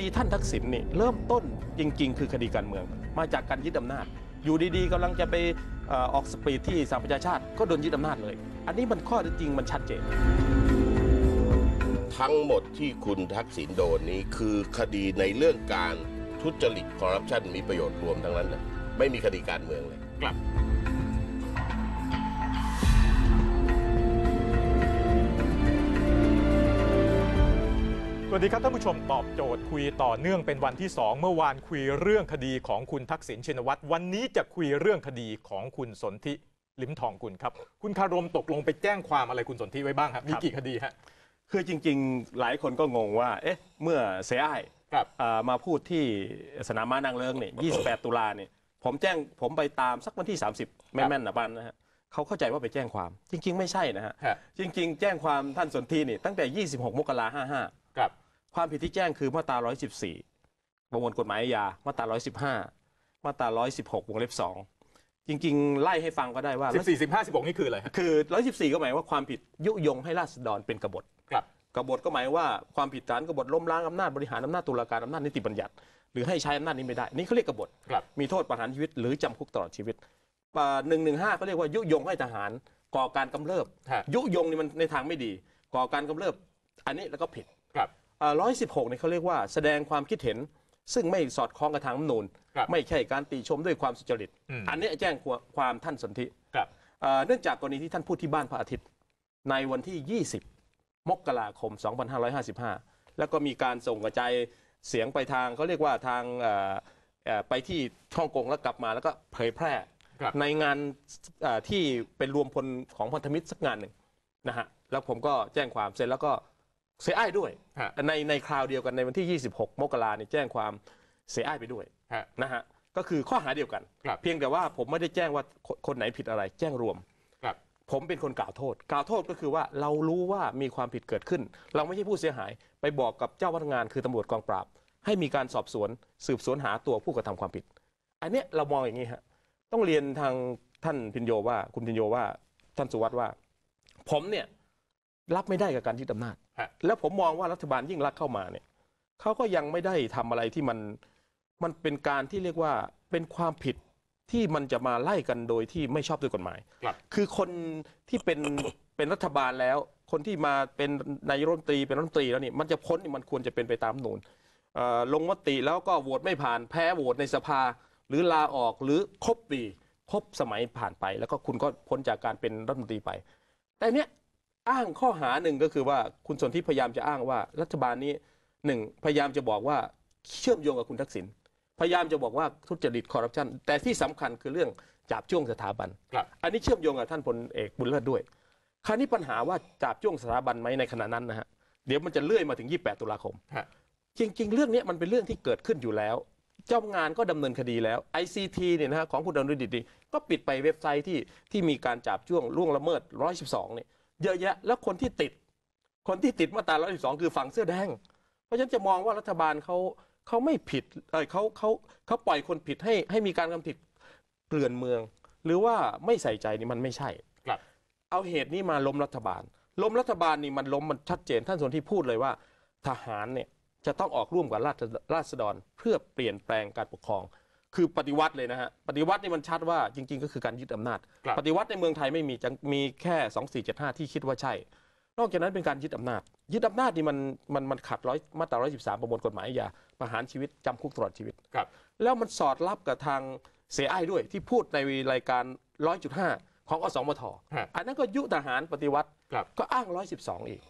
ดีท่านทักษิณนี่เริ่มต้นจริง ๆ คือคดีการเมือง มาจากการยึดอำนาจ อยู่ดีๆกำลังจะไปเอ่อออกสปีดที่สหประชาชาติก็โดนยึดอำนาจเลย อันนี้มันข้อเท็จจริงมันชัดเจน ทั้งหมดที่คุณทักษิณโดนนี้คือคดีในเรื่องการทุจริตคอร์รัปชันมีประโยชน์รวมทั้งนั้นนะไม่มีคดีการเมืองเลยกลับ สวัสดีครับท่านผู้ชมตอบโจทย์คุยต่อเนื่องเป็นวันที่ 2 เมื่อวานคุยเรื่องคดีของคุณทักษิณชินวัตรวันนี้จะคุยเรื่องคดีของคุณสนธิลิมทองกุลครับ คุณคารมตกลงไปแจ้งความอะไรคุณสนธิไว้บ้างครับมีกี่คดีฮะคือจริง ๆ หลายคนก็งงว่า เอ๊ะ เมื่อเสียอ้ายครับอ่ามาพูดที่สนามม้านางเลิงเนี่ย28 ตุลาเนี่ยผมแจ้งผมไปตามสักวันที่ 30ไม่แม่นนะบ้านนะฮะเขาเข้าใจว่าไปแจ้งความ จริง ๆ ไม่ใช่นะฮะฮะจริง ๆ แจ้งความท่านสนธินี่ตั้งแต่ 26 มกราห้าห้า ครับความผิดที่แจ้งคือมาตรา 114 ประมวลกฎหมายอาญามาตรา 115 มาตรา 116 วงเล็บ 2 จริง ๆ ไล่ให้ฟังก็ได้ว่า 14 15 16 นี่คืออะไรฮะคือ 114 ก็หมายว่าความผิดยุยงให้ราษฎรเป็นกบฏครับกบฏก็หมายว่าความผิดฐานกบฏล้มล้างอำนาจบริหารอำนาจตุลาการอำนาจนิติบัญญัติ หรือให้ใช้อำนาจนี้ไม่ได้ นี่เขาเรียกกบฏครับมีโทษประหารชีวิต หรือจำคุกตลอดชีวิตหนึ่งหนึ่งห้าก็เรียกว่ายุยงให้ทหารก่อการกำเริบฮะยุยงนี่มันในทางไม่ดี ก่อการกำเริบ อันนี้แล้วก็ผิดค รับร้อยสิบหกเนี่ยเขาเรียกว่าแสดงความคิดเห็น ซึ่งไม่สอดคล้องกับทางรัฐธรรมนูญครับไม่ใช่การตีชมด้วยความสุจริต อืม อันนี้แจ้งความท่านสนธิ ครับ เอ่อเนื่องจากกรณีที่ท่านพูดที่บ้านพระอาทิตย์ ในวันที่ 20 มกราคม 2555 แล้วก็มีการส่งกระจายเสียงไปทางเขาเรียกว่าทางเอ่อเอ่อไปที่ฮ่องกงแล้วกลับมาแล้วก็เผยแพร่ ครับ ในงานเอ่อที่เป็นรวมพลของพันธมิตรสักงานหนึ่งนะฮะแล้วผมก็แจ้งความเสร็จแล้วก็ เสียอ้ายด้วยฮะในในคราวเดียวกันในวันที่ 26 มกราเนี่ยแจ้งความเสียอ้ายไปด้วยฮะนะฮะก็คือข้อหาเดียวกัน ครับเพียงแต่ว่าผมไม่ได้แจ้งว่าคนคนไหนผิดอะไร แจ้งรวม ครับ ผมเป็นคนกล่าวโทษ กล่าวโทษก็คือว่าเรารู้ว่ามีความผิดเกิดขึ้น เราไม่ใช่ผู้เสียหายไปบอกกับเจ้าพนักงานคือตำรวจกองปราบ ให้มีการสอบสวนสืบสวนหาตัวผู้กระทำความผิด อันเนี้ยเรามองอย่างนี้ฮะต้องเรียนทางท่านพินโยว่าคุณพินโยว่าท่านสุวัสด์ว่า ผมเนี่ยรับไม่ได้กับการยึดอำนาจฮะ แล้วผมมองว่ารัฐบาลยิ่งรักษณ์เข้ามาเนี่ยเขาก็ยังไม่ได้ทำอะไรที่มันมันเป็นการที่เรียกว่าเป็นความผิดที่มันจะมาไล่กันโดยที่ไม่ชอบด้วยกฎหมายครับคือคนที่เป็นเป็นรัฐบาลแล้ว คนที่มาเป็นนายกรัฐมนตรีเป็นรัฐมนตรีแล้วนี่มันจะพ้นนี่มันควรจะเป็นไปตามรัฐธรรมนูนเอ่อลงมติแล้วก็โหวตไม่ผ่านแพ้โหวตในสภา หรือลาออกหรือครบปีครบสมัยผ่านไป แล้วก็คุณก็พ้นจากการเป็นรัฐมนตรีไป แต่เนี้ย อ้างข้อหาหนึ่งก็คือว่าคุณสนที่พยายามจะอ้างว่ารัฐบาลนี้หนึ่งพยายามจะบอกว่าเชื่อมโยงกับคุณทักษิณพยายามจะบอกว่าทุจริตคอร์รัปชันแต่ที่สำคัญคือเรื่องจับจ้วงสถาบันครับอันนี้เชื่อมโยงกับท่านพลเอกบุญเลิศด้วย คราวนี้ปัญหาว่าจับจ้วงสถาบันไหมในขณะนั้นนะฮะเดี๋ยวมันจะเลื่อยมาถึง 28 ตุลาคมฮะจริง ๆ เรื่องเนี้ยมันเป็นเรื่องที่เกิดขึ้นอยู่แล้ว เจ้างานก็ดำเนินคดีแล้ว ICT เนี่ยนะฮะของคุณดนุดิตนี่ก็ปิดไปเว็บไซต์ที่ที่มีการจับจ้วงล่วงละเมิด 112 เนี่ย เยอะแยะ แล้วคนที่ติด คนที่ติดมาตรา112 คือฝั่งเสื้อแดง เพราะฉะนั้นจะมองว่ารัฐบาลเขาเขาไม่ผิดเอยเขาเขาเขาปล่อยคนผิดให้ให้มีการกระทำผิดเกลื่อนเมือง หรือว่าไม่ใส่ใจนี่มันไม่ใช่ครับ เอาเหตุนี้มาล้มรัฐบาล ล้มรัฐบาลนี่มันล้มมันชัดเจนท่านสนที่พูดเลยว่า ทหารเนี่ยจะต้องออกร่วมกับราษฎราษฎรเพื่อเปลี่ยนแปลงการปกครอง คือปฏิวัติเลยนะฮะปฏิวัตินี่มันชัดว่าจริง ๆ ก็คือการยึดอำนาจ ครับ ปฏิวัติในเมืองไทยไม่มีจะมีแค่2475 ที่คิดว่าใช่ นอกจากนั้นเป็นการยึดอำนาจ ยึดอำนาจนี่มันมันมันขัดร้อยมาตรา 113 ประมวลกฎหมายอาญาประหารชีวิตจำคุกตลอดชีวิต ครับ แล้วมันสอดรับกับทางเสียอ้ายด้วยที่พูดในรายการ 100.5 ของอสมทฮะอันนั้นก็ยุทหารปฏิวัติครับ ก็อ้าง 112 อีก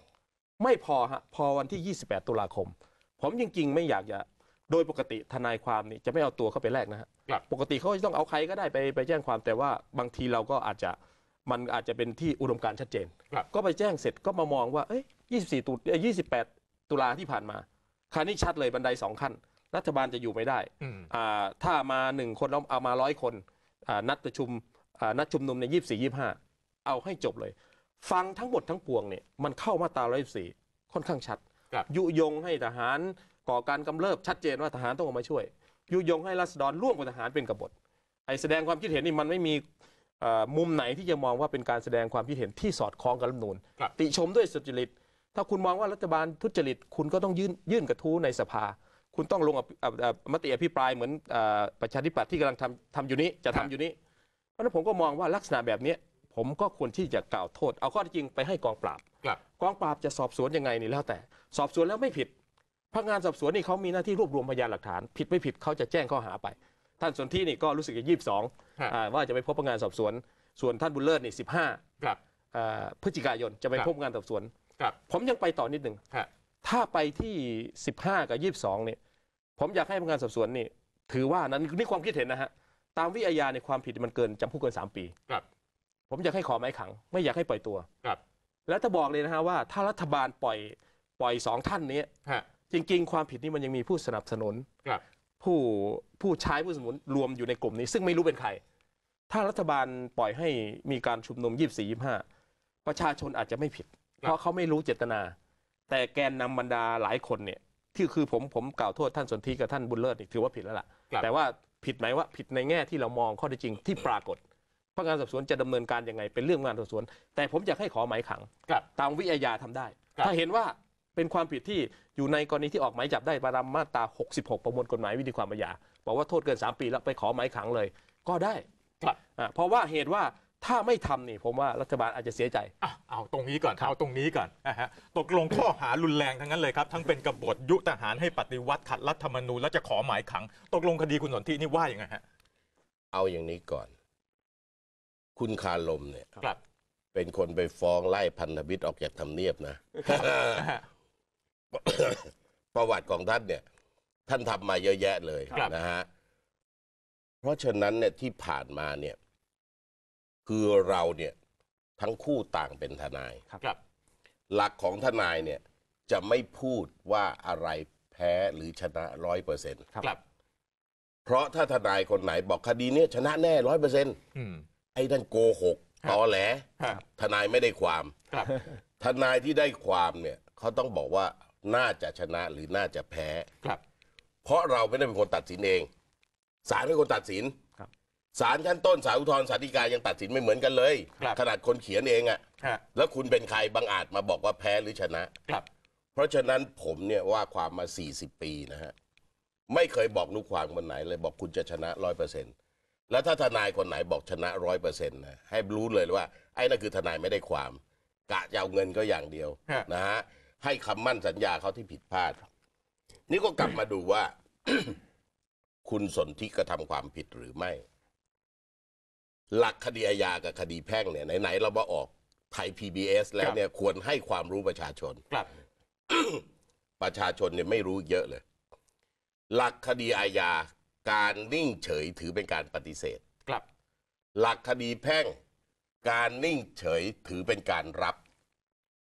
ไม่พอฮะพอวันที่ 28 ตุลาคม ผมจริงๆ ไม่อยากจะ โดยปกติทนายความนี่จะไม่เอาตัวเข้าไปแลกนะฮะครับปกติเขาจะต้องเอาใครก็ได้ไปไปแจ้งความแต่ว่าบางทีเราก็อาจจะมันอาจจะเป็นที่อุดมการณ์ชัดเจน ครับก็ไปแจ้งเสร็จก็มามองว่าเอ้ย24ตุเอ้ย28 ตุลาที่ผ่านมาคราวนี้ชัดเลยบันไดสองขั้น รัฐบาลจะอยู่ไม่ได้อืม อ่าถ้ามาหนึ่งคนแล้วเอามาร้อยคนอ่านัดประชุมอ่านัดชุมนุมในยี่สี่ยี่ห้าเอาให้จบเลย ฟังทั้งหมดทั้งปวงเนี่ยมันเข้ามาตราร้อยสี่ค่อนข้างชัด ครับ ยุยงให้ทหาร ก่อการกำเริบชัดเจนว่าทหารต้องออกมาช่วย ยุยงให้รัษฎรร่วมกับทหารเป็นกบฏไอแสดงความคิดเห็นนี่มันไม่มีเอ่อมุมไหนที่จะมองว่าเป็นการแสดงความคิดเห็นที่สอดคล้องกับรัฐธรรมนูญครับติชมด้วยสุจริต ถ้าคุณมองว่ารัฐบาลทุจริต คุณก็ต้องยื่นยื่นกระทู้ในสภา คุณต้องลงอภิอ่าอ่ามติอภิปรายเหมือนอ่าประชาธิปัตย์ที่กำลังทำทำอยู่นี้จะทำอยู่นี้ เพราะฉะนั้นผมก็มองว่าลักษณะแบบเนี้ยผมก็ควรที่จะกล่าวโทษ เอาข้อเท็จจริงไปให้กองปราบครับกองปราบจะสอบสวนยังไงนี่แล้วแต่ สอบสวนแล้วไม่ผิด พนักงานสอบสวนนี่เขามีหน้าที่รวบรวมพยานหลักฐาน ผิดไม่ผิดเขาจะแจ้งข้อหาไป ท่านสนธินี่ก็รู้สึกจะยี่สิบสองฮะว่าจะไปพบพนักงานสอบสวน ส่วนท่านบุญเลิศนี่สิบห้าครับพฤศจิกายนจะไปครับพบพนักงานสอบสวนครับผมยังไปต่อนิดหนึ่งฮะถ้าไปที่15กับ22เนี่ยผมอยากให้พนักงานสอบสวนนี่ถือว่านั้นนี่ความคิดเห็นนะฮะตามวิอาญาในความผิดมันเกินจำคุกเกิน3ปีครับผมอยากให้ขอหมายขัง ไม่อยากให้ปล่อยตัวครับ แล้วถ้าบอกเลยนะฮะว่าถ้ารัฐบาลปล่อยปล่อยสองท่านนี้ฮะ จริง ๆ ความผิดนี้มันยังมีผู้สนับสนุนครับผู้ผู้ใช้ผู้สนับสนุนรวมอยู่ในกลุ่มนี้ ซึ่งไม่รู้เป็นใคร ถ้ารัฐบาลปล่อยให้มีการชุมนุม 24 25 ประชาชนอาจจะไม่ผิด เพราะเขาไม่รู้เจตนา แต่แกนนำบรรดาหลายคนเนี่ยที่คือผมผมกล่าวโทษท่านสนธิกับท่านบุญเลิศนี่ถือว่าผิดแล้วล่ะครับแต่ว่าผิดไหมว่าผิดในแง่ที่เรามองข้อเท็จจริงที่ปรากฏพนักงานสอบสวนจะดำเนินการยังไงเป็นเรื่องงานสอบสวน แต่ผมอยากให้ขอหมายขังครับตามวิอาญาทำได้ครับถ้าเห็นว่า เป็นความผิดที่อยู่ในกรณีที่ออกหมายจับได้ตามมาตรา 66 ประมวลกฎหมายวิธีความอาญาบอกว่าโทษเกิน 3 ปีแล้วไปขอหมายขังเลย ก็ได้ครับ อะเพราะว่าเหตุว่าถ้าไม่ทำนี่ผมว่ารัฐบาลอาจจะเสียใจ อะเอาตรงนี้ก่อนเอาตรงนี้ก่อนนะฮะตกลงข้อหารุนแรงทั้งนั้นเลยครับ ทั้งเป็นกบฏยุทหารให้ปฏิวัติขัดรัฐธรรมนูญและจะขอหมายขัง ตกลงคดีคุณสนธินี่ว่าอย่างไงฮะ เอาอย่างนี้ก่อน คุณคาลมเนี่ย ครับ เป็นคนไปฟ้องไล่พันธมิตรออกจากทำเนียบนะ ประวัติของท่านเนี่ย ท่านทำมาเยอะแยะเลยครับ นะฮะเพราะฉะนั้นเนี่ยที่ผ่านมาเนี่ย คือเราเนี่ยทั้งคู่ต่างเป็นทนาย ครับ หลักของทนายเนี่ยจะไม่พูดว่าอะไรแพ้หรือชนะร้อยเปอร์เซ็นต์ครับ เพราะถ้าทนายคนไหนบอกคดีเนี้ชนะแน่ร้อยเปอร์เซ็นต์อืม ไอ้ท่านโกหกครับ ตอแหล ครับ ทนายไม่ได้ความ ครับ ทนายที่ได้ความเนี่ยเขาต้องบอกว่า น่าจะชนะหรือน่าจะแพ้ ครับ เพราะเราไม่ได้เป็นคนตัดสินเองศาลเป็นคนตัดสินครับศาลชั้นต้นศาลอุทธรณ์ศาลฎีกายังตัดสินไม่เหมือนกันเลย ครับ ขนาดคนเขียนเองอะฮะแล้วคุณเป็นใครบางอาจมาบอกว่าแพ้หรือชนะ ครับ เพราะฉะนั้นผมเนี่ยว่าความมา 40 ปีนะฮะ ไม่เคยบอกลูกความคนไหนเลยบอกคุณจะชนะร้อยเปอร์เซ็นต์แล้วถ้าทนายคนไหนบอกชนะร้อยเปอร์เซ็นต์นะให้รู้เลยว่า ไอ้นั่นคือทนายไม่ได้ความ กะจะเอาเงินก็อย่างเดียวฮะ นะฮะ ให้คำมั่นสัญญาเขาที่ผิดพลาด นี่ก็กลับมาดูว่า คุณสนธิกระทำความผิดหรือไม่ หลักคดีอาญากับคดีแพ่งเนี่ยไหนๆเรามาออกไทย PBS แล้วเนี่ยควรให้ความรู้ประชาชนครับ ประชาชนเนี่ยไม่รู้เยอะเลย หลักคดีอาญาการนิ่งเฉยถือเป็นการปฏิเสธ ครับ หลักคดีแพ่ง การนิ่งเฉยถือเป็นการรับ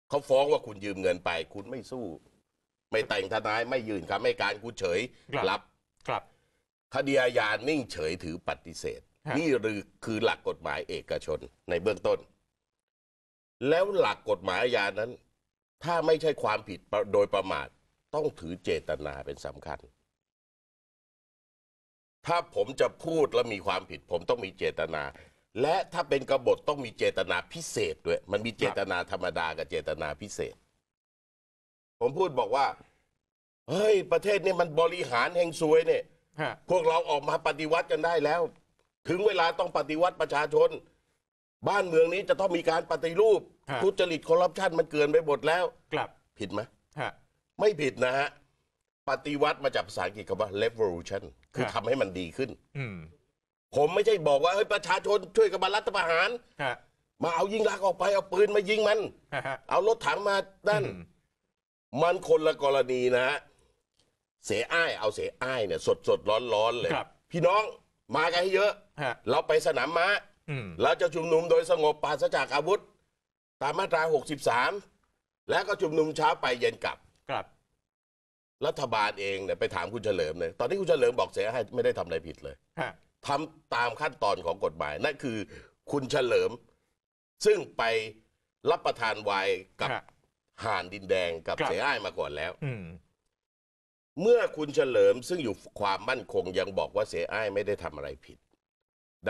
เขาฟ้องว่าคุณยืมเงินไป คุณไม่สู้ ไม่แต่งทนายไม่ยื่นคำให้การคุณเฉยครับ รับ ครับ คดีอาญานิ่งเฉยถือปฏิเสธ ฮะ นี่คือคือหลักกฎหมายเอกชนในเบื้องต้น แล้วหลักกฎหมายอาญานั้น ถ้าไม่ใช่ความผิดโดยประมาทต้องถือเจตนาเป็นสำคัญ ถ้าผมจะพูดแล้วมีความผิด ผมต้องมีเจตนา และถ้าเป็นกบฏต้องมีเจตนาพิเศษด้วย มันมีเจตนาธรรมดากับเจตนาพิเศษ ผมพูดบอกว่า เฮ้ย ประเทศนี้มันบริหารแห่งซวยเนี่ย ฮะ พวกเราออกมาปฏิวัติกันได้แล้ว ถึงเวลาต้องปฏิวัติประชาชน บ้านเมืองนี้จะต้องมีการปฏิรูปฮะ ทุจริตคอร์รัปชันมันเกินไปหมดแล้วครับผิดไหมฮะ ไม่ผิดนะฮะ ปฏิวัติมาจากภาษาอังกฤษคำว่า revolution คือฮะทำให้มันดีขึ้น อืม ผมไม่ใช่บอกว่าเฮ้ยประชาชนช่วยกันมารัฐประหาร ฮะ มาเอายิงลักษณ์ออกไปเอาปืนมายิงมันฮะฮะ เอารถถังมานั่น อืม มันคนละกรณีนะฮะเสียอ้ายเอาเสียอ้ายเนี่ย สดสดร้อนร้อนๆเลย ครับ พี่น้องมากันให้เยอะ ฮะ เราไปสนามม้า อืม เราจะชุมนุมโดยสงบปราศจากอาวุธ ตามมาตรา 63 แล้วก็ชุมนุมเช้าไปเย็นกลับ ครับ รัฐบาลเองเนี่ยไปถามคุณเฉลิมเลย ตอนนี้คุณเฉลิมบอกเสียให้ไม่ได้ทำอะไรผิดเลย ฮะ ทำตามขั้นตอนของกฎหมาย นั่นคือคุณเฉลิม ซึ่งไปรับประทานไวน์กับฮะห่านดินแดงกับครับ เสียอ้ายมาก่อนแล้ว อืม เมื่อคุณเฉลิมซึ่งอยู่ความมั่นคงยังบอกว่าเสียอ้ายไม่ได้ทำอะไรผิด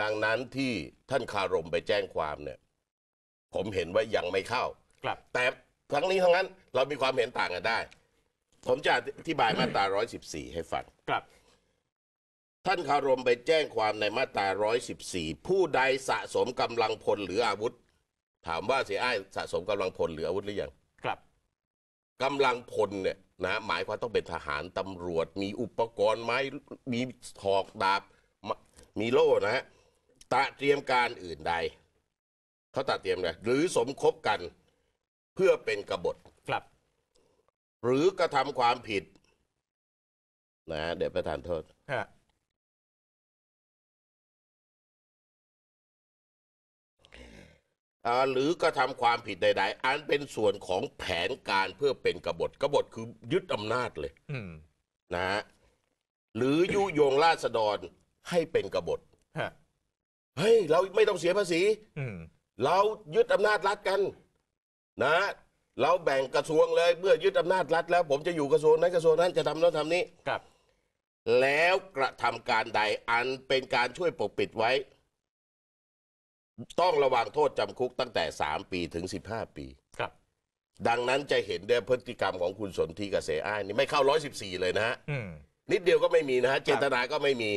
ดังนั้นที่ท่านคารมไปแจ้งความเนี่ย ผมเห็นว่ายังไม่เข้า ครับ แต่ทั้งนี้ทั้งนั้นเรามีความเห็นต่างกันได้ ผมจะอธิบายมาตรา 114 ให้ฟัง ครับ ท่านคารมไปแจ้งความในมาตรา 114 ผู้ใดสะสมกำลังพลหรืออาวุธ ถามว่าเสียอ้ายสะสมกำลังพลหรืออาวุธหรือยังครับกำลังพลเนี่ยนะหมายความต้องเป็นทหารตำรวจ มีอุปกรณ์ไม้มีถอกดาบมมีโล่นะฮะตระเตรียมการอื่นใด เขาตระเตรียมอะไรหรือสมคบกันเพื่อเป็นกบฏครับ หรือกระทำความผิด นะ เดี๋ยวประธานโทษ หรือกระทำความผิดใด ๆ อันเป็นส่วนของแผนการเพื่อเป็นกบฏกบฏคือยึดอำนาจเลยอืมนะฮะหรือยุยงราษฎรให้เป็นกบฏฮะเฮ้ยเราไม่ต้องเสียภาษีอืมเรายึดอำนาจรัฐกัน นะ เราแบ่งกระทรวงเลยเมื่อยึดอำนาจรัฐแล้ว ผมจะอยู่กระทรวงนั้นกระทรวงนั้นจะทำโนั้นทำนี้ครับ แล้วกระทำการใดอันเป็นการช่วยปกปิดไว้ ต้องระวังโทษจำคุกตั้งแต่ 3 ปีถึง 15 ปี ครับ ดังนั้นจะเห็นได้พฤติกรรมของคุณสนธิกับเสอ้ายนี่ไม่เข้า 114 เลยนะฮะ อืม นิดเดียวก็ไม่มีนะฮะ เจตนาก็ไม่มี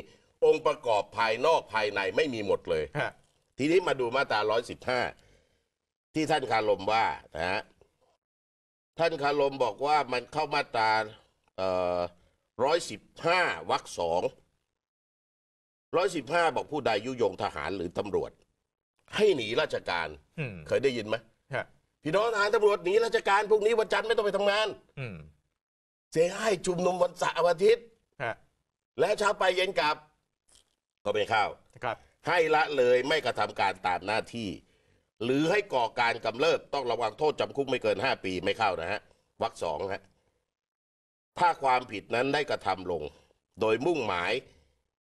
องค์ประกอบภายนอกภายในไม่มีหมดเลย ฮะ ทีนี้มาดูมาตรา 115 ที่ท่านคารมว่านะฮะ ท่านคารมบอกว่ามันเข้ามาตราเอ่อ115วรรคสอง 115 บอกผู้ใดยุยงทหารหรือตำรวจ ให้หนีราชการอืมเคยได้ยินไหมฮะพี่น้องทหารตำรวจหนีราชการพวกนี้วันจันทร์ไม่ต้องไปทำงานอืมเสียให้ชุมนุมวันเสาร์อาทิตย์ฮะและเช้าไปเย็นกลับ ก็ไม่เข้าครับให้ละเลยไม่กระทำการตามหน้าที่ หรือให้ก่อการกำเริบต้องระวังโทษจำคุกไม่เกิน5ปีไม่เข้านะฮะวรรคสองฮะถ้าความผิดนั้นได้กระทำลง โดยมุ่งหมาย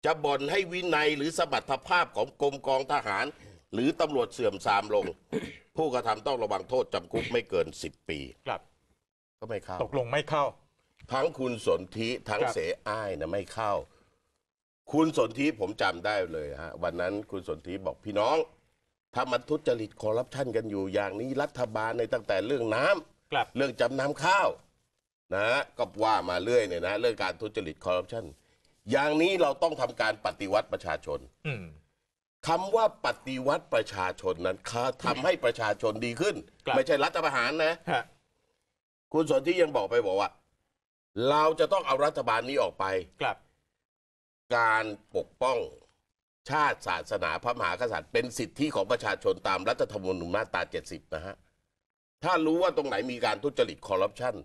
จะบ่อนให้วินัยหรือสมรรถภาพของกรมกองทหาร หรือตำรวจเสื่อมทรามลง ผู้กระทำต้องระวังโทษจำคุกไม่เกิน 10 ปี ครับ ก็ไม่เข้า ตกลงไม่เข้า ทั้งคุณสนธิทั้งครับ เสอ้ายนะไม่เข้า คุณสนธิผมจำได้เลยฮะ วันนั้นคุณสนธิบอกพี่น้อง ถ้ามันทุจริตคอร์รัปชันกันอยู่อย่างนี้รัฐบาลในตั้งแต่เรื่องน้ำ ครับ เรื่องจำนำข้าวนะก็ว่ามาเรื่อยเนี่ยนะ เรื่องการทุจริตคอร์รัปชันอย่างนี้เราต้องทำการปฏิวัติประชาชน อืม คำว่าปฏิวัติประชาชนนั้นเขาทำให้ประชาชนดีขึ้น ครับ ไม่ใช่รัฐประหารนะ ฮะคุณสนธิยังบอกไปบอกว่า เราจะต้องเอารัฐบาลนี้ออกไปครับ การปกป้องชาติศาสนาพระมหากษัตริย์ เป็นสิทธิของประชาชนตามรัฐธรรมนูญมาตรา 70 นะฮะ ถ้ารู้ว่าตรงไหนมีการทุจริตคอร์รัปชัน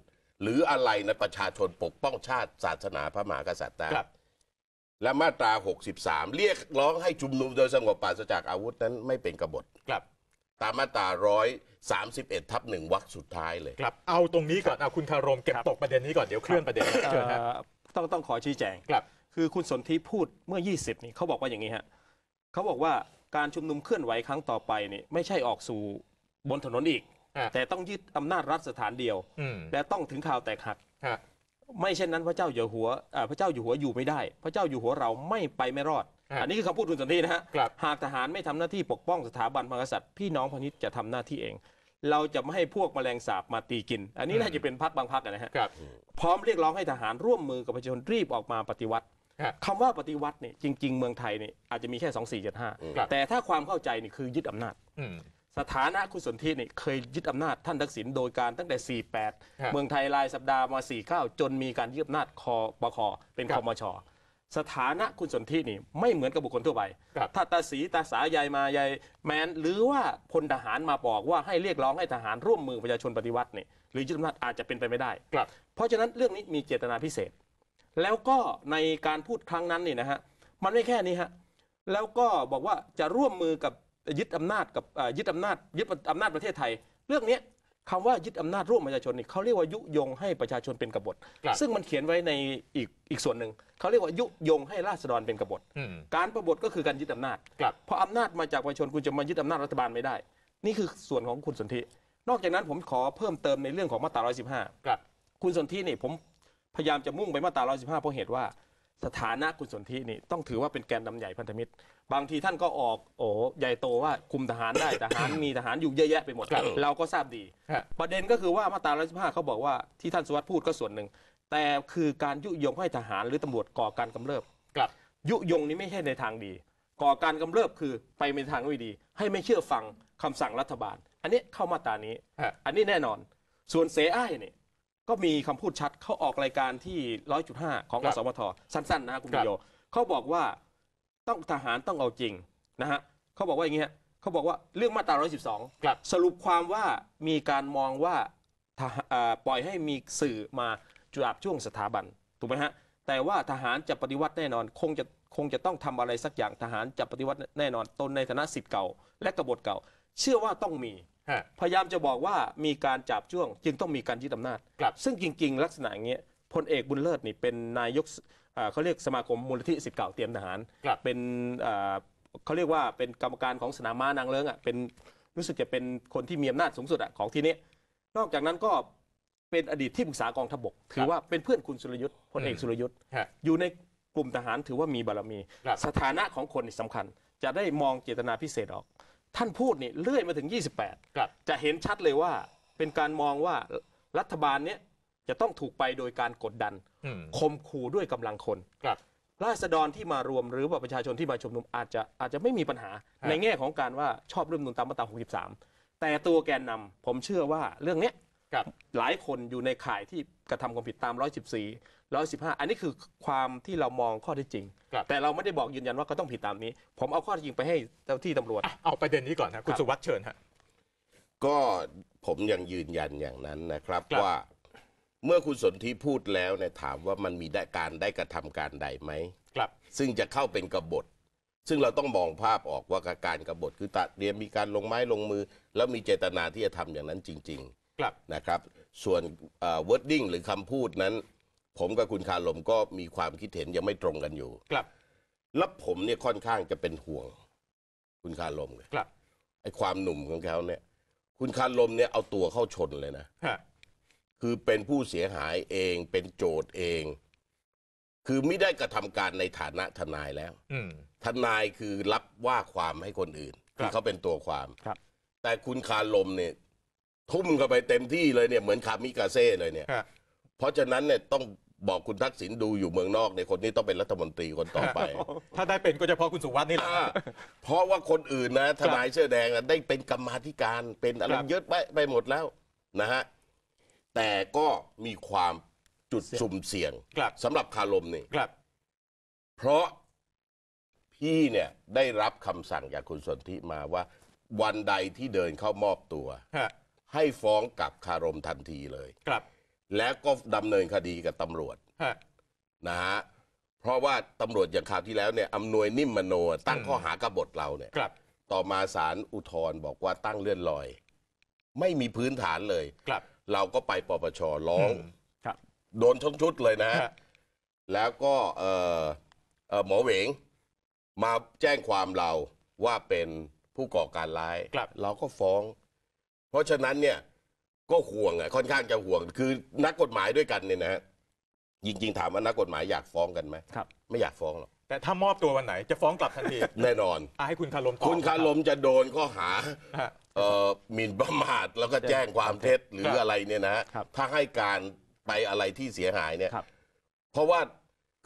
หรืออะไรนะประชาชนปกป้องชาติศาสนาพระมหากษัตริย์ได้ ครับ และมาตรา 63 เรียกร้องให้ชุมนุมโดยสงบปราศจากอาวุธนั้นไม่เป็นกบฏครับ ตามมาตรา131ทับหนึ่งวรรคสุดท้ายเลย ครับ เอาตรงนี้ก่อน เอาคุณคารมเก็บตกประเด็นนี้ก่อน เดี๋ยวเคลื่อนประเด็นเชิญฮะเอ่อต้องต้องขอชี้แจงครับ คือคุณสนธิพูดเมื่อ 20 นี่เขาบอกว่าอย่างนี้ฮะเขาบอกว่าการชุมนุมเคลื่อนไหวครั้งต่อไปนี่ไม่ใช่ออกสู่บนถนนอีกอะแต่ต้องยึดอำนาจรัฐสถานเดียวอืมและต้องถึงข่าวแตกหักฮะ ไม่เช่นนั้นพระเจ้าอยู่หัวอ่าพระเจ้าอยู่หัวอยู่ไม่ได้ พระเจ้าอยู่หัวเราไม่ไปไม่รอดครับอันนี้คือคำพูดคุณสนธินะฮะครับหากทหารไม่ทำหน้าที่ปกป้องสถาบันพระมหากษัตริย์พี่น้องพาณิชย์จะทำหน้าที่เอง เราจะไม่ให้พวกแมลงสาบมาตีกิน อันนี้น่าจะเป็นพักบางพักนะฮะครับพร้อมเรียกร้องให้ทหารร่วมมือกับประชาชนรีบออกมาปฏิวัติฮะคำว่าปฏิวัติเนี่ยจริง ๆ เมืองไทยเนี่ยอาจจะมีแค่2475ครับแต่ถ้าความเข้าใจนี่คือยึดอำนาจอืม สถานะคุณสนธิเนี่ยเคยยึดอำนาจท่านทักษิณโดยการตั้งแต่ฮะ48 เมืองไทยรายสัปดาห์มา49 จนมีการยึดอำนาจคอปคเป็นครัคบมช สถานะคุณสนธินี่ไม่เหมือนกับบุคคลทั่วไปครับถ้าตาสีตาสายายมายายแมนหรือว่าพลทหารมาบอกว่าให้เรียกร้องให้ทหารร่วมมือประชาชนปฏิวัติเนี่ยหรือยึดอำนาจอาจจะเป็นไปไม่ได้ครับเพราะฉะนั้นเรื่องนี้มีเจตนาพิเศษ แล้วก็ในการพูดครั้งนั้นนี่นะฮะมันไม่แค่นี้ฮะแล้วก็บอกว่าจะร่วมมือกับ ยึดอำนาจกับเอ่อยึดอำนาจยึดอำนาจประเทศไทย เรื่องเนี้ยคำว่ายึดอำนาจร่วมประชาชนนี่เขาเรียกว่ายุยงให้ประชาชนเป็นกบฏ ครับ ซึ่งมันเขียนไว้ในอีกอีกส่วนหนึ่งเขาเรียกว่ายุยงให้ราษฎรเป็นกบฏ อืม การประบฏก็คือการยึดอำนาจ ครับ เพราะอำนาจมาจากประชาชนคุณจะมายึดอำนาจรัฐบาลไม่ได้ นี่คือส่วนของคุณสนธิ นอกจากนั้นผมขอเพิ่มเติมในเรื่องของมาตรา 115 ครับ คุณสนธินี่ผมพยายามจะมุ่งไปมาตรา 115 เพราะเหตุว่า สถานะคุณสนธินี่ต้องถือว่าเป็นแกนนำใหญ่พันธมิตร บางทีท่านก็ออกโอ้ใหญ่โตว่าคุมทหารได้ ทหารมีทหารอยู่เยอะแยะไปหมดครับเราก็ทราบดีฮะประเด็นก็คือว่ามาตรา115เขาบอกว่าที่ท่านสุวัสด์พูดก็ส่วนหนึ่ง แต่คือการยุยงให้ทหารหรือตำรวจก่อการกำเริบครับยุยงนี้ไม่ใช่ในทางดี ก่อการกำเริบคือไปในทางไม่ดี ให้ไม่เชื่อฟังคำสั่งรัฐบาล อันนี้เข้ามาตรานี้ฮะอันนี้แน่นอน ส่วนเสอ้ายเนี่ย ก็มีคำพูดชัดเขาออกรายการที่100.5ของครัอบสมทสั้นๆนะคุณครัปิบโยเขาบอกว่าต้องทหารต้องเอาจริงนะฮะเขาบอกว่าอย่างเงี้ยเขาบอกว่าเรื่องมาตรา 112 ครับ สรุปความว่ามีการมองว่าทหาอ่าปล่อยให้มีสื่อมาจุดช่วงสถาบันถูกไหมฮะแต่ว่าทหารจะปฏิวัติแน่นอน คงจะคงจะต้องทำอะไรสักอย่างทหารจะปฏิวัติแน่นอนตนในฐานะสิทธิ์เก่า และกบฏเก่า เชื่อว่าต้องมีฮะ พยายามจะบอกว่ามีการจับจ้วง จึงต้องมีการยึดอำนาจครับซึ่งจริง ๆ ลักษณะอย่างเงี้ยพลเอกบุญเลิศนี่เป็นนายกสอ่าเขาเรียกสมาคมมูลนิธิสิทธิ์เก่าเตรียมทหารครับเป็นอ่าเขาเรียกว่าเป็นกรรมการของสนามม้านางเลิ้งอะเป็นรู้สึกจะเป็นคนที่มีอำนาจสูงสุดอะของที่นี้นอกจากนั้นก็เป็นอดีตที่ปรึกษากองทพบก ถือว่าเป็นเพื่อนคุณสุรยุทธ์พลเอกอืมสุรยุทธ์ฮะอยู่ในกลุ่มทหารถือว่ามีบารมีครับสถานะของคนนี่สำคัญ จะได้มองเจตนาพิเศษออก ท่านพูดนี่เลื่อยมาถึง 28 ครับ จะเห็นชัดเลยว่าเป็นการมองว่ารัฐบาลเนี้ยจะต้องถูกไปโดยการกดดันอืมคมขู่ด้วยกำลังคน ครับ ราษฎรที่มารวมหรือว่าประชาชนที่มาชุมนุมอาจจะอาจจะไม่มีปัญหา ฮะ ในแง่ของการว่าชอบเรื่องนุนตามมาตรา 63 แต่ตัวแกนนำผมเชื่อว่าเรื่องเนี้ยครับ หลายคนอยู่ในข่ายที่กระทำความผิดตาม 114 115อันนี้คือความที่เรามองข้อเท็จจริง ครับ แต่เราไม่ได้บอกยืนยันว่าก็ต้องผิดตามนี้ ผมเอาข้อเท็จจริงไปให้เจ้าที่ตำรวจ อะเอาประเด็นนี้ก่อนนะคุณครับสุวัสด์เชิญฮะ ก็ผมยังยืนยันอย่างนั้นนะครับครับ ว่า เมื่อคุณสนธิพูดแล้วเนี่ยถามว่ามันมีได้การได้กระทำการใดไหม ครับ ซึ่งจะเข้าเป็นกบฏ ซึ่งเราต้องมองภาพออกว่าการกบฏคือตัดเรียนมีการลงไม้ลงมือ แล้วมีเจตนาที่จะทำอย่างนั้นจริงครับๆนะครับส่วนเอ่อ wording หรือคำพูดนั้น ผมกับคุณคาลมก็มีความคิดเห็นยังไม่ตรงกันอยู่ ครับ แล้วผมเนี่ยค่อนข้างจะเป็นห่วง คุณคาลมเลยครับ ไอ้ความหนุ่มของเขาเนี่ย คุณคาลมเนี่ยเอาตัวเข้าชนเลยนะ ฮะ คือเป็นผู้เสียหายเอง เป็นโจทย์เอง คือไม่ได้กระทำการในฐานะทนายแล้ว อืม ทนายคือรับว่าความให้คนอื่นครับที่เขาเป็นตัวความ ครับ แต่คุณคาลมเนี่ย ทุ่มเข้าไปเต็มที่เลยเนี่ยเหมือนคามิกาเซ่เลยเนี่ย ฮะ เพราะฉะนั้นเนี่ยต้องบอกคุณทักษิณดูอยู่เมืองนอกในยคนนี้ต้องเป็นรัฐมนตรีคนต่อไป ถ้าได้เป็นก็เฉพาะคุณสุวัสด์นี่แหละ อ่าเพราะว่าคนอื่นนะทนายเสื้อแดงอะได้เป็นกรรมาธิการเป็นอะไรครับ เยอะไปไปหมดแล้วนะฮะแต่ก็มีความจุดสุ่มเสี่ยงครับสำหรับคารมนี่ครับ เพราะพี่เนี่ยได้รับคำสั่งจากคุณสนธิมาว่า วันใดที่เดินเข้ามอบตัว ฮะ ให้ฟ้องกับคารมทันทีเลยครับ แล้วก็ดำเนินคดีกับตำรวจฮะ นะฮะเพราะว่าตำรวจอย่างข่าวที่แล้วเนี่ยอำนวยนิ่มมโนตั้งอืมข้อหากบฏเราเนี่ย ครับ ต่อมาศาลอุทธรณ์บอกว่าตั้งเลื่อนลอย ไม่มีพื้นฐานเลย ครับ เราก็ไปปปชร้องอืมครับ โดนทั้งชุดเลยนะ ฮะ แล้วก็เอ่อเอ่อหมอเหวง มาแจ้งความเราว่าเป็นผู้ก่อการร้าย ครับ เราก็ฟ้อง เพราะฉะนั้นเนี่ย ก็ห่วงอะค่อนข้างจะห่วง คือนักกฎหมายด้วยกันเนี่ยนะฮะจริงๆ ถามว่านักกฎหมายอยากฟ้องกันไหมครับ ไม่อยากฟ้องหรอกแต่ถ้ามอบตัววันไหนจะฟ้องกลับทันทีแน่นอน อะให้คุณคารมตอบคุณคารมจะโดนข้อหาฮะ เอ่อหมิ่นประมาทแล้วก็แจ้งความเท็จหรือครับอะไรเนี่ยนะฮะครับ ถ้าให้การไปอะไรที่เสียหายเนี่ย ครับ เพราะว่า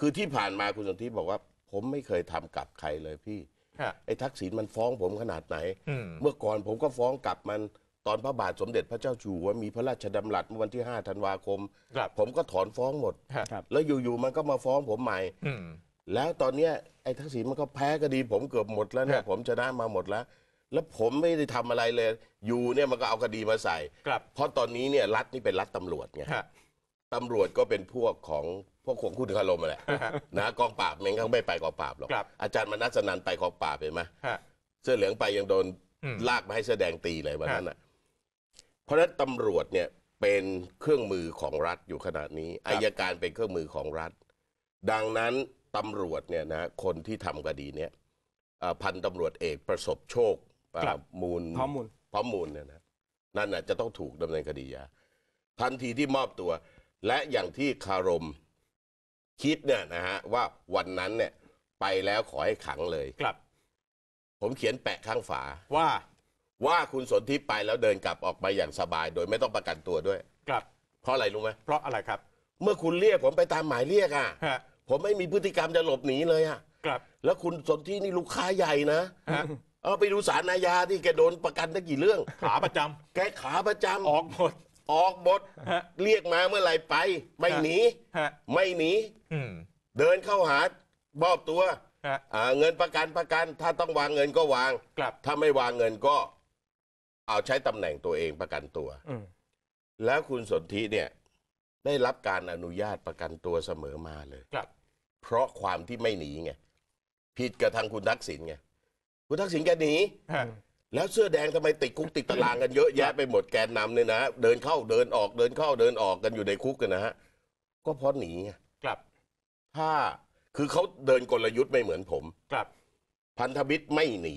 คือที่ผ่านมาคุณสนธิบอกว่า ผมไม่เคยทำกับใครเลยพี่ ฮะไอ้ทักษิณมันฟ้องผมขนาดไหน อืม เมื่อก่อนผมก็ฟ้องกลับมัน ตอนพระบาทสมเด็จพระเจ้าอยู่หัว่ามีพระราชดำรัสเมื่อวันที่ 5 ธันวาคม ครับ ผมก็ถอนฟ้องหมดฮะครับแล้วอยู่ๆมันก็มาฟ้องผมใหม่ อืม แล้วตอนเนี้ยไอ้ทักษิณมันก็แพ้คดี ผมเกือบหมดแล้วเนี่ยฮะผมชนะมาหมดแล้ว แล้วผมไม่ได้ทำอะไรเลย อยู่เนี่ยมันก็เอาคดีมาใส่ ครับเพราะตอนนี้เนี่ยรัฐนี่เป็นรัฐตำรวจไงฮะ ตำรวจก็เป็นพวกของพวกของคุณคารมแหละฮะนะกองปราบเมงเขาไม่ไปกองปราบหรอกครับ อาจารย์มนัสนันไปกองปราบเห็นไหมฮะ เสื้อเหลืองไปยังโดนอืม ลากมาให้เสื้อแดงตีเลยวันนั้นฮะอะเพ ราะฉะนั้นตำรวจเนี่ยเป็นเครื่องมือของรัฐอยู่ขนาดนี้อายการเป็นเครื่องมือของรัฐ ดังนั้นตำรวจเนี่ยนะคนที่ทำคดีเนี่ยเอ่อพันตำรวจเอกประสบโชคเอ่อครับมูลพร้อมมูลพร้อมมูลเนี่ยนะนั่นน่ะจะต้องถูกดำเนินคดียาทันทีที่มอบตัว และอย่างที่คารมคิดเนี่ยนะฮะว่าวันนั้นเนี่ยไปแล้วขอให้ขังเลยครับ ผมเขียนแปะข้างฝาว่า ว่าคุณสนธิไปแล้วเดินกลับออกไปอย่างสบาย โดยไม่ต้องประกันตัวด้วย ครับ เพราะอะไรรู้ไหมเพราะอะไรครับ เมื่อคุณเรียกผมไปตามหมายเรียกอะฮะ ผมไม่มีพฤติกรรมจะหลบหนีเลยอะครับ แล้วคุณสนธินี่ลูกค้าใหญ่นะฮะ เอาไปดูสารอาญาที่แกโดนประกันตั้งกี่เรื่อง ขาประจำแกขาประจำออกหมด ออกหมดฮะ เรียกมาเมื่อไหร่ไป ไม่หนี ฮะ ไม่หนี อืม เดินเข้าหามอบตัวฮะ อ่าเงินประกันประกัน ถ้าต้องวางเงินก็วางครับ ถ้าไม่วางเงินก็ เอาใช้ตำแหน่งตัวเองประกันตัว อืมแล้วคุณสนธิเนี่ยได้รับการอนุญาตประกันตัวเสมอมาเลย ครับ เพราะความที่ไม่หนีไงผิดกับทางคุณทักษิณไงคุณทักษิณแกหนี ฮะ แล้วเสื้อแดงทำไมติดคุกติดตารางกันเยอะแยะไปหมดแกนนำเนี่ยนะ เดินเข้าเดินออกเดินเข้าเดินออกกันอยู่ในคุกกันนะฮะ ก็เพราะหนีไงครับ ถ้าคือเขาเดินกลยุทธ์ไม่เหมือนผม ครับ พันธมิตรไม่หนี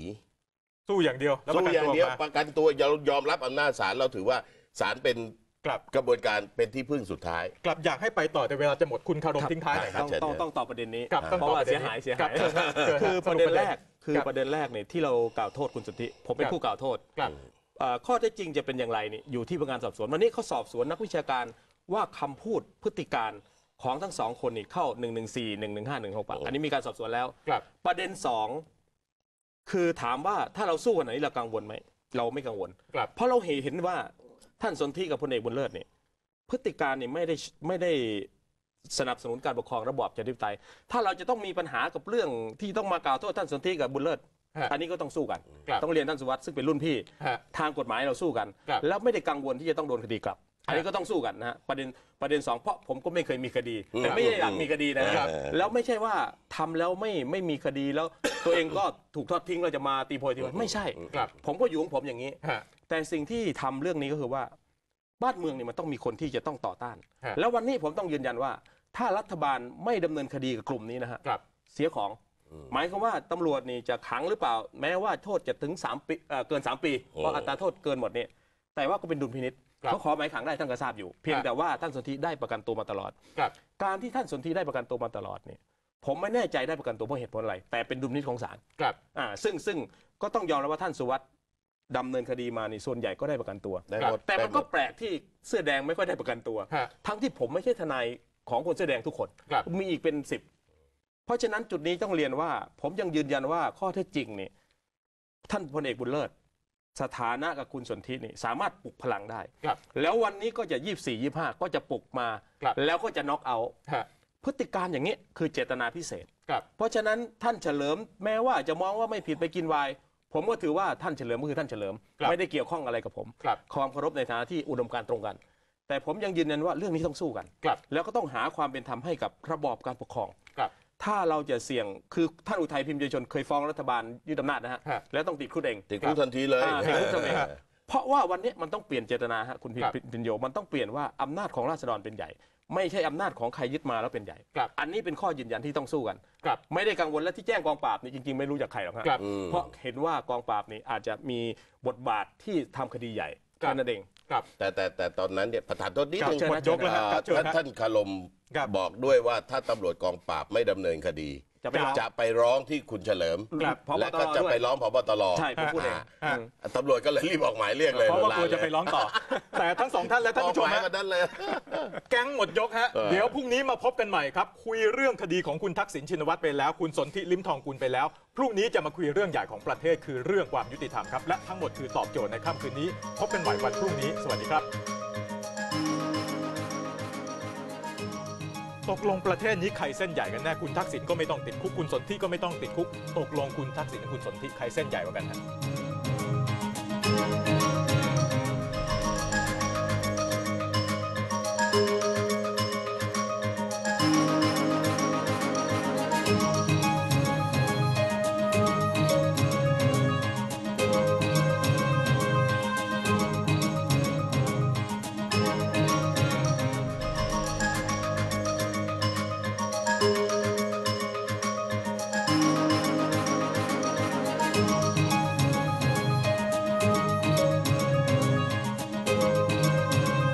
สู้อย่างเดียวแล้วประสู้กันอย่าตังวเดียวมาประกันตัวเรายอมรับอำนาจศาลเราถือว่าศาลเป็นกลับกระบวนการเป็นที่พึ่งสุดท้าย กลับอยากให้ไปต่อแต่เวลาจะหมดคุณคารมครับทิ้งท้ายหน่อยครับต้องเชิญต้องเชิญต้องตอบประเด็นนี้ครับต้องเพราะว่าตอบประเด็เสีนยนี้หายเสียครัหาบยเชิญครับเชิญคือสปรุระเด็นประเด็นแรกคือครับประเด็นแรกเนี่ยที่เรากล่าวโทษคุณสุทธิผมเป็คนรับผู้กล่าวโทษครับ เอ่อข้อเท็จจริงจะเป็นอย่างไรนี่อยู่ที่พนักงานสอบสวนวันนี้เขาสอบสวนนักวิชาการว่าคำพูดพฤติการของทั้งสองคนนี่เข้า 1 1 4 1 1 5 1 6ปะอันนี้มีการสอบสวนแล้ว ครับ ประเด็นสอง คือถามว่าถ้าเราสู้กันไหนเรากังวลไหมเราไม่กังวล ครับเพราะเราเห็นว่าท่านสนธิกับพลเอกบุญเลิศเนี่ยพฤติการเนี่ยไม่ได้ไม่ได้สนับสนุนการปกครองระบอบประชาธิปไตย ถ้าเราจะต้องมีปัญหากับเรื่องที่ต้องมากล่าวโทษท่านสนธิกับบุญเลิศฮะอันนี้ก็ต้องสู้กัน ครับ ต้องเรียนท่านสุวัสด์ซึ่งเป็นรุ่นพี่ ฮะ ทางกฎหมายเราสู้กัน ครับ แล้วไม่ได้กังวลที่จะต้องโดนคดีกลับ อันนี้ก็ต้องสู้กันนะฮะประเด็นประเด็นสองเพราะผมก็ไม่เคยมีคดี แต่ไม่ได้อยากมีคดีนะฮะครับ แล้วไม่ใช่ว่าทำแล้วไม่ไม่มีคดีแล้วตัวเองก็ถูกทอดทิ้งเราจะมาตีโพยตีพายไม่ใช่ครับผมก็อยู่ของผมอย่างนี้ฮะแต่สิ่งที่ทำเรื่องนี้ก็คือว่า บ้านเมืองนี่มันต้องมีคนที่จะต้องต่อต้านฮะแล้ววันนี้ผมต้องยืนยันว่า ถ้ารัฐบาลไม่ดำเนินคดีกับกลุ่มนี้นะฮะครับเสียของหมายความว่าตำรวจนี่จะขังหรือเปล่า แม้ว่าโทษจะถึง3ปีเอ่อเกิน 3 ปีเพราะอัตราโทษเกินหมดเนี่ยแต่ว่าก็เป็นดุลพินิษครับ เขาขอหมายขังได้ท่านก็ทราบอยู่ เพียงครับแต่ว่าท่านสนธิได้ประกันตัวมาตลอดครับการที่ท่านสนธิได้ประกันตัวมาตลอดเนี่ยผมไม่แน่ใจได้ประกันตัวเพราะเหตุผลอะไร แต่เป็นดุลพินิษของศาลครับอ่าซึ่งซึ่งก็ต้องยอมรับว่าท่านสุวัสด์ดำเนินคดีมานี่ส่วนใหญ่ก็ได้ประกันตัวได้ครับหมดแต่มันได้หก็ดแปลกที่เสื้อแดงไม่ค่อยได้ประกันตัวฮะทั้งที่ผมไม่ใช่ทนายของคนเสื้อแดงทุกคนครับมีอีกเป็นสิบเพราะฉะนั้นจุดนี้ต้องเรียนว่า ผมยังยืนยันว่าข้อเท็จจริงนี่ท่านพลเอกบุญเลิศ สถานะกับคุณสนธินี่สามารถปลุกพลังได้ ครับแล้ววันนี้ก็จะยี่สี่ยี่ห้าก็จะปลุกมา ครับ แล้วก็จะน็อกเอาท์ฮะพฤติการอย่างนี้คือเจตนาพิเศษ ครับ เพราะฉะนั้นท่านเฉลิมแม้ว่าจะมองว่าไม่ผิดไปกินวายผมก็ถือว่าท่านเฉลิมก็คือท่านเฉลิม ครับ ไม่ได้เกี่ยวข้องอะไรกับผม ครับความเคารพในฐานะที่อุดมการณ์ตรงกัน แต่ผมยังยืนยันว่าเรื่องนี้ต้องสู้กัน ครับ แล้วก็ต้องหาความเป็นธรรมให้กับระบอบการปกครอง ครับ ถ้าเราจะเสี่ยงคือท่านอุทัยพิมพ์ใจชนเคยฟ้องรัฐบาลยึดอำนาจนะฮะฮะ แล้วต้องติดคุกเองติดคุกทันทีเลย อ่าติดคุกทำไมครับเออเพราะว่าวันนี้มันต้องเปลี่ยนเจตนาฮะคุณพิครับพินโยมันต้องเปลี่ยนว่าอำนาจของราษฎรเป็นใหญ่ ไม่ใช่อำนาจของใครยึดมาแล้วเป็นใหญ่ ครับ อันนี้เป็นข้อยืนยันที่ต้องสู้กัน ครับไม่ได้กังวลและที่แจ้งกองปราบนี่จริงๆไม่รู้จากใครหรอกฮะ ครับอืมเพราะเห็นว่ากองปราบนี่อาจจะมีบทบาทที่ทำคดีใหญ่ครับ แค่นั้นเอง ครับ แต่แต่แต่ตอนนั้นเนี่ยประธานโทษนิดครับนึงเชิญหมดยกแล้วฮะครับเชิญท่านฮะท่านคารมครับบอกด้วยว่าถ้าตำรวจกองปราบไม่ดำเนินคดี จะไปร้อง จะไปร้องที่คุณเฉลิม ครับและก็จะไปร้องพบตรใช่ผมพูดเองฮะอืมตำรวจก็เลยรีบออกหมายเรียกเลยเพราะว่ากลัวลยจะไปร้องต่อ แต่ทั้งสองท่านและท่านออกผู้ชหมมายฮะมานั้นเลย แก๊งหมดยกฮะ เออ เดี๋ยวพรุ่งนี้มาพบกันใหม่ครับ คุยเรื่องคดีของคุณทักษิณชินวัตรไปแล้ว คุณสนธิลิมทองกุลไปแล้ว พรุ่งนี้จะมาคุยเรื่องใหญ่ของประเทศคือเรื่องความยุติธรรมครับ และทั้งหมดคือตอบโจทย์ในค่ำคืนนี้ พบกันใหม่วันพรุ่งนี้ สวัสดีครับ ตกลงประเทศนี้ใครเส้นใหญ่กันแน่คุณทักษิณก็ไม่ต้องติดคุกคุณสนธิก็ไม่ต้องติดคุก ตกลงคุณทักษิณกับคุณสนธิใครเส้นใหญ่กว่ากันฮะ